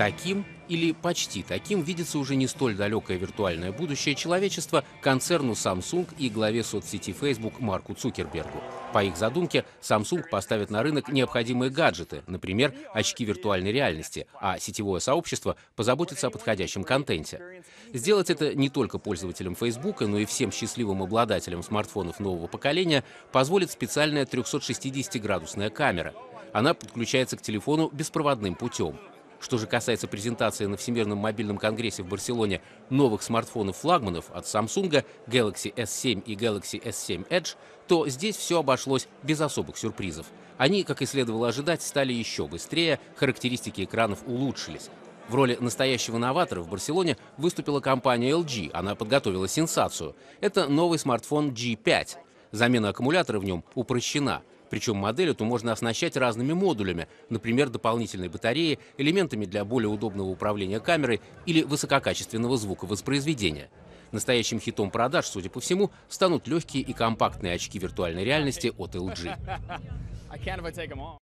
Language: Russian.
Таким или почти таким видится уже не столь далекое виртуальное будущее человечества концерну Samsung и главе соцсети Facebook Марку Цукербергу. По их задумке, Samsung поставит на рынок необходимые гаджеты, например, очки виртуальной реальности, а сетевое сообщество позаботится о подходящем контенте. Сделать это не только пользователям Facebook, но и всем счастливым обладателям смартфонов нового поколения позволит специальная 360-градусная камера. Она подключается к телефону беспроводным путем. Что же касается презентации на Всемирном мобильном конгрессе в Барселоне новых смартфонов-флагманов от Samsung Galaxy S7 и Galaxy S7 Edge, то здесь все обошлось без особых сюрпризов. Они, как и следовало ожидать, стали еще быстрее, характеристики экранов улучшились. В роли настоящего новатора в Барселоне выступила компания LG. Она подготовила сенсацию. Это новый смартфон G5. Замена аккумулятора в нем упрощена. Причем модель эту можно оснащать разными модулями, например, дополнительной батареей, элементами для более удобного управления камерой или высококачественного звуковоспроизведения. Настоящим хитом продаж, судя по всему, станут легкие и компактные очки виртуальной реальности от LG.